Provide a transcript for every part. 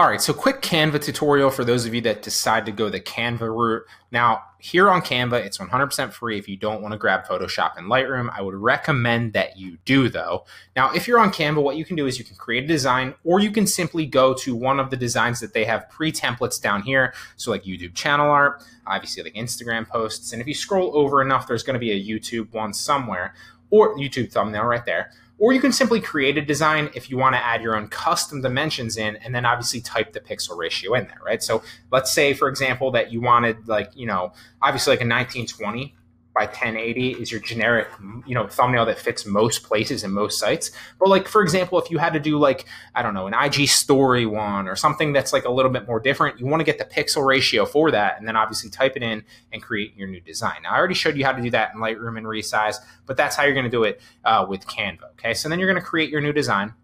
All right, so quick Canva tutorial for those of you that decide to go the Canva route. Now, here on Canva, it's 100% free if you don't want to grab Photoshop and Lightroom. I would recommend that you do, though. Now, if you're on Canva, what you can do is you can create a design, or you can simply go to one of the designs that they have pre templates down here. So, like YouTube channel art, obviously, like Instagram posts. And if you scroll over enough, there's going to be a YouTube one somewhere, or YouTube thumbnail right there or you can simply create a design if you want to add your own custom dimensions in and then obviously type the pixel ratio in there, right? So let's say, for example, that you wanted like, you know, obviously like a 1920 by 1080 is your generic you know thumbnail that fits most places and most sites. But like for example if you had to do like i don't know an ig story one or something that's like a little bit more different you want to get the pixel ratio for that and then obviously type it in and create your new design. Now i already showed you how to do that in lightroom and resize but that's how you're going to do it uh, with canva okay? So then you're going to create your new design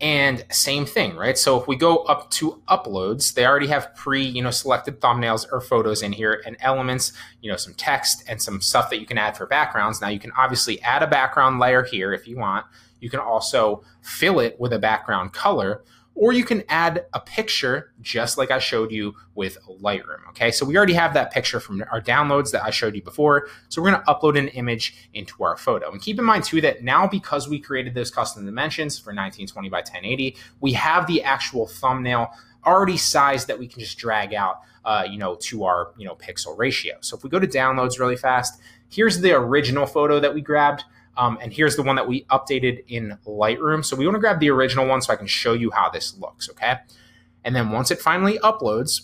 and same thing, right? So if we go up to uploads, they already have pre, you know, selected thumbnails or photos in here and elements, you know, some text and some stuff that you can add for backgrounds. Now you can obviously add a background layer here if you want. You can also fill it with a background color or you can add a picture just like I showed you with Lightroom. Okay, so we already have that picture from our downloads that I showed you before. So we're gonna upload an image into our photo. And keep in mind too that now because we created those custom dimensions for 1920 by 1080, we have the actual thumbnail already sized that we can just drag out, uh, you know, to our, you know, pixel ratio. So if we go to downloads really fast, here's the original photo that we grabbed. Um, and here's the one that we updated in Lightroom. So we want to grab the original one so I can show you how this looks, okay? And then once it finally uploads,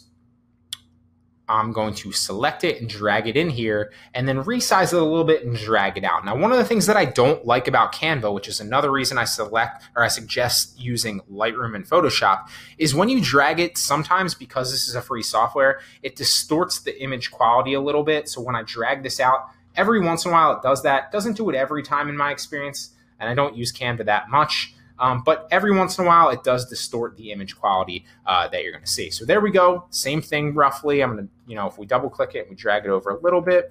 I'm going to select it and drag it in here and then resize it a little bit and drag it out. Now, one of the things that I don't like about Canva, which is another reason I select or I suggest using Lightroom and Photoshop, is when you drag it, sometimes because this is a free software, it distorts the image quality a little bit. So when I drag this out, Every once in a while, it does that. Doesn't do it every time in my experience, and I don't use Canva that much. Um, but every once in a while, it does distort the image quality uh, that you're going to see. So there we go. Same thing roughly. I'm going to, you know, if we double click it and we drag it over a little bit,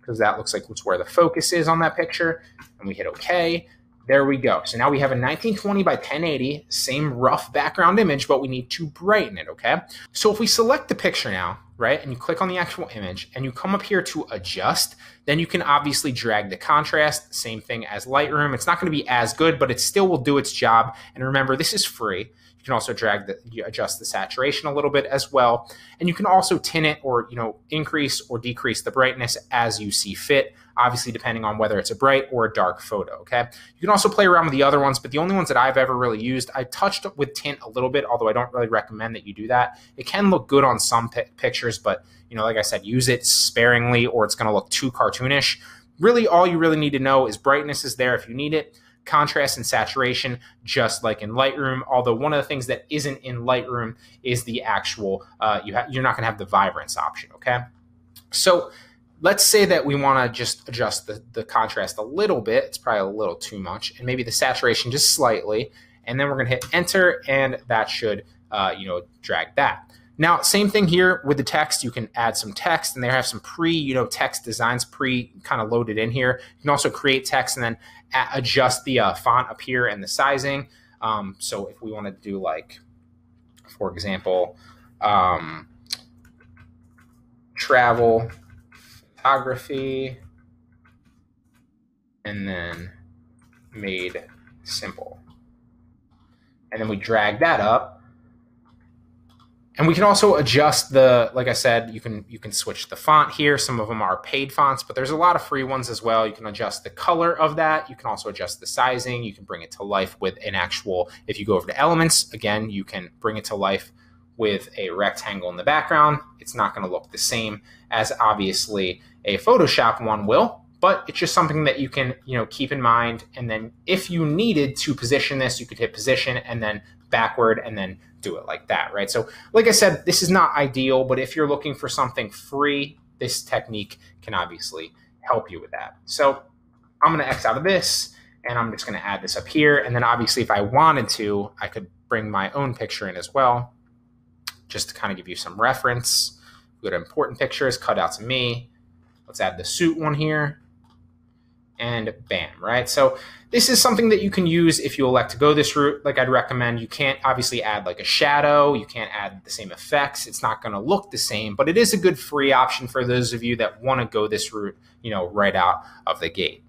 because that looks like it's where the focus is on that picture, and we hit OK. There we go. So now we have a 1920 by 1080, same rough background image, but we need to brighten it, okay? So if we select the picture now, right? And you click on the actual image and you come up here to adjust, then you can obviously drag the contrast, same thing as Lightroom. It's not going to be as good, but it still will do its job. And remember, this is free. You can also drag the adjust the saturation a little bit as well. And you can also tint it or, you know, increase or decrease the brightness as you see fit, obviously depending on whether it's a bright or a dark photo, okay? You can also play around with the other ones, but the only ones that I've ever really used, I touched with tint a little bit, although I don't really recommend that you do that. It can look good on some pictures, but, you know, like I said, use it sparingly or it's going to look too cartoonish. Really, all you really need to know is brightness is there if you need it contrast and saturation, just like in Lightroom. Although one of the things that isn't in Lightroom is the actual, uh, you ha- you're not going to have the vibrance option, okay? So let's say that we want to just adjust the, the contrast a little bit. It's probably a little too much, and maybe the saturation just slightly. And then we're going to hit enter, and that should, uh, you know, drag that. Now, same thing here with the text. You can add some text, and they have some pre, you know, text designs pre kind of loaded in here. You can also create text and then adjust the uh, font up here and the sizing. Um, so if we want to do like, for example, um, travel photography, and then made simple. And then we drag that up and we can also adjust the like i said you can you can switch the font here. Some of them are paid fonts but there's a lot of free ones as well. You can adjust the color of that. You can also adjust the sizing. You can bring it to life with an actual if you go over to elements again you can bring it to life with a rectangle in the background. It's not going to look the same as obviously a photoshop one will but it's just something that you can you know keep in mind and then if you needed to position this you could hit position and then backward and then do it like that, right? So, like I said, this is not ideal, but if you're looking for something free, this technique can obviously help you with that. So, I'm going to X out of this and I'm just going to add this up here. And then, obviously, if I wanted to, I could bring my own picture in as well, just to kind of give you some reference. Go to important pictures, cut out to me. Let's add the suit one here. And bam, right? So this is something that you can use if you elect to go this route. Like I'd recommend, you can't obviously add like a shadow, you can't add the same effects. It's not going to look the same, but it is a good free option for those of you that want to go this route, you know, right out of the gate.